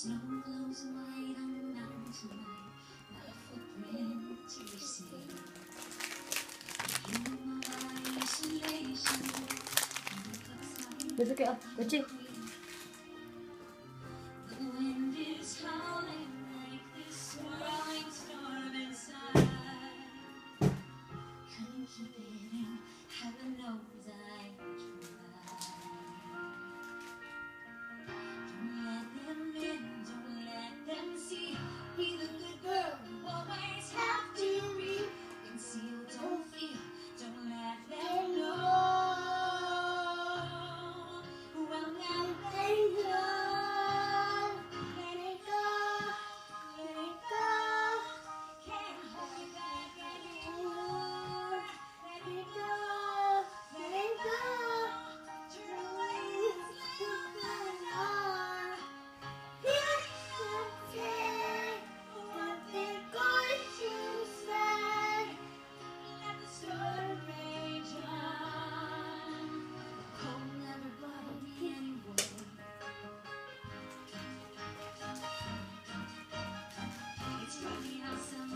Snow glows white on the mountain tonight, my footprint to it. The wind is howling like this world.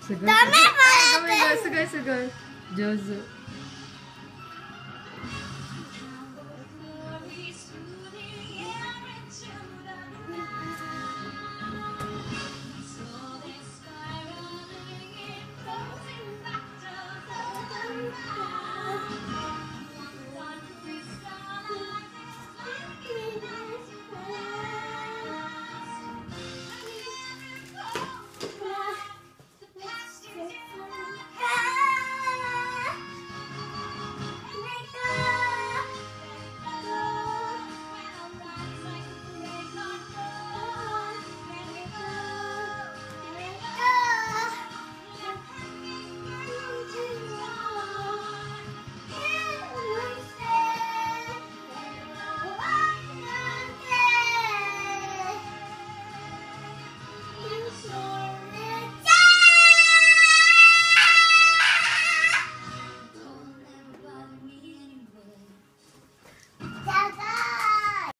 すごい。ダメすごいすごいすごい。上手。